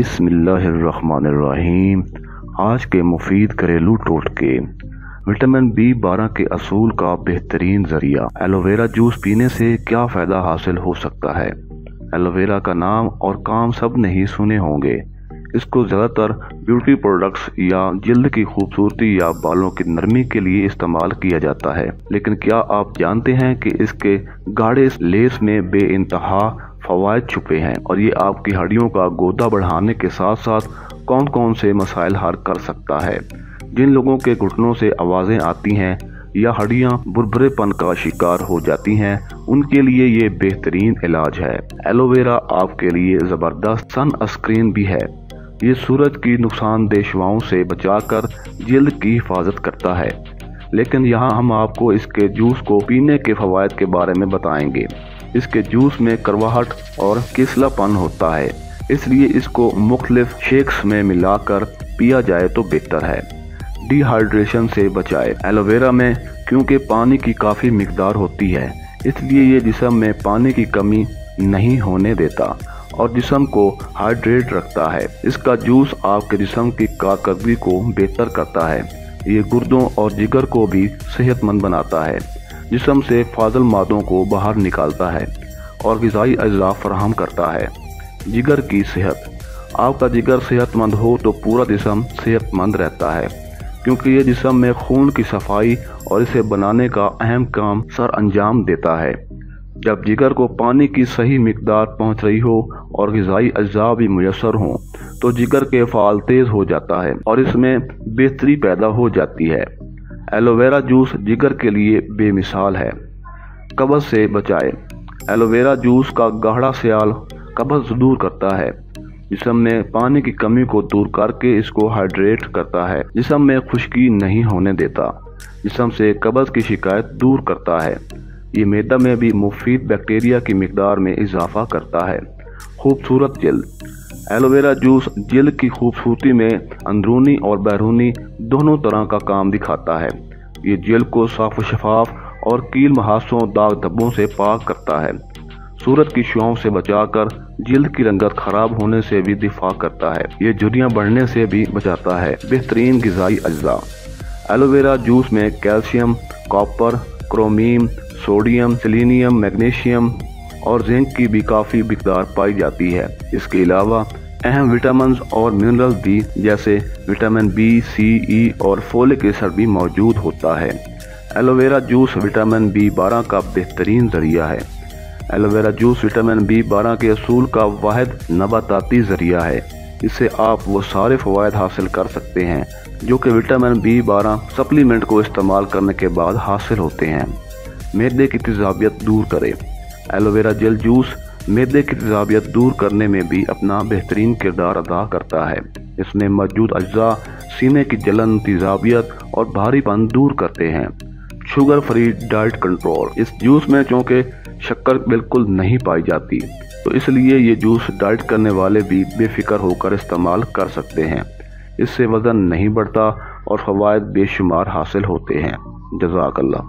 बिस्मिल्लाहिर्रहमानिर्रहीम। आज के मुफीद घरेलू टोटके। विटामिन बी बारह के असूल का बेहतरीन ज़रिया। एलोवेरा जूस पीने से क्या फ़ायदा हासिल हो सकता है? एलोवेरा का नाम और काम सब नहीं सुने होंगे। इसको ज़्यादातर ब्यूटी प्रोडक्ट्स या जल्द की खूबसूरती या बालों की नरमी के लिए इस्तेमाल किया जाता है। लेकिन क्या आप जानते हैं कि इसके गाढ़े लेस में बे इंतहा फवायद छुपे हैं और ये आपकी हड्डियों का गोदा बढ़ाने के साथ साथ कौन कौन से मसाइल हल कर सकता है। जिन लोगों के घुटनों से आवाज़ें आती हैं या हड्डियाँ बुरबरेपन का शिकार हो जाती हैं, उनके लिए ये बेहतरीन इलाज है। एलोवेरा आपके लिए ज़बरदस्त सन स्क्रीन भी है। ये सूरज की नुकसानदेह शुआओं से बचाकर जल्द की हिफाजत करता है। लेकिन यहाँ हम आपको इसके जूस को पीने के फवायद के बारे में बताएँगे। इसके जूस में करवाहट और किसलापन होता है। इसलिए इसको मुख्तलिफ़ शेक्स में मिलाकर पिया जाए तो बेहतर है। डिहाइड्रेशन से बचाए। एलोवेरा में, क्योंकि पानी की काफ़ी मकदार होती है, इसलिए ये जिसम में पानी की कमी नहीं होने देता और जिसम को हाइड्रेट रखता है। इसका जूस आपके जिसम की कारकर्दगी को बेहतर करता है। ये गुर्दों और जिगर को भी सेहतमंद बनाता है। जिसम से फाजल मादों को बाहर निकालता है और गज़ाई अज्जा फराहम करता है। जिगर की सेहत। आपका जिगर सेहतमंद हो तो पूरा जिसम सेहतमंद रहता है, क्योंकि ये जिसम में खून की सफ़ाई और इसे बनाने का अहम काम सर अंजाम देता है। जब जिगर को पानी की सही मकदार पहुँच रही हो और गज़ाई अज्जा भी मैसर हों तो जिगर के फाल तेज़ हो जाता है और इसमें बेहतरी पैदा हो जाती है। एलोवेरा जूस जिगर के लिए बेमिसाल है। कब्ज़ से बचाए। एलोवेरा जूस का गाढ़ा सियाल कब्ज़ दूर करता है। जिसम में पानी की कमी को दूर करके इसको हाइड्रेट करता है। जिसम में खुश्की नहीं होने देता। जिसम से कब्ज़ की शिकायत दूर करता है। ये मैदा में भी मुफीद बैक्टीरिया की मकदार में इजाफा करता है। खूबसूरत जल्द। एलोवेरा जूस जल्द की खूबसूरती में अंदरूनी और बैरूनी दोनों तरह का काम दिखाता है। ये जल्द को साफ़ शफाफ और कील महासों दाग धब्बों से पाक करता है। सूरत की शुआओं से बचाकर जल्द की रंगत खराब होने से भी दिफा करता है। ये झुरियाँ बढ़ने से भी बचाता है। बेहतरीन गजाई अज्जा। एलोवेरा जूस में calcium, copper chromium sodium, selenium, magnesium और जिंक की भी काफ़ी मकदार पाई जाती है। इसके अलावा अहम विटामिन और मिनरल भी जैसे विटामिन बी, सी, ई और फोलिक एसिड भी मौजूद होता है। एलोवेरा जूस विटामिन बी बारह का बेहतरीन ज़रिया है। एलोवेरा जूस विटामिन बी बारह के असूल का वाद नबाताती ज़रिया है। इससे आप वो सारे फ़वाद हासिल कर सकते हैं, जो कि विटामिन बी बारह सप्लीमेंट को इस्तेमाल करने के बाद हासिल होते हैं। मैदे की तेजाबियत दूर करें। एलोवेरा जेल जूस मैदे की तेजाबियत दूर करने में भी अपना बेहतरीन किरदार अदा करता है। इसमें मौजूद अज्जा, सीने की जलन, तेजाबियत और भारीपन दूर करते हैं। Sugar free diet control. इस जूस में चूँकि शक्कर बिल्कुल नहीं पाई जाती तो इसलिए ये जूस डाइट करने वाले भी बेफिक्र होकर इस्तेमाल कर सकते हैं। इससे वज़न नहीं बढ़ता और फ़वाद बेशुमार हासिल होते हैं। जजाकल्ला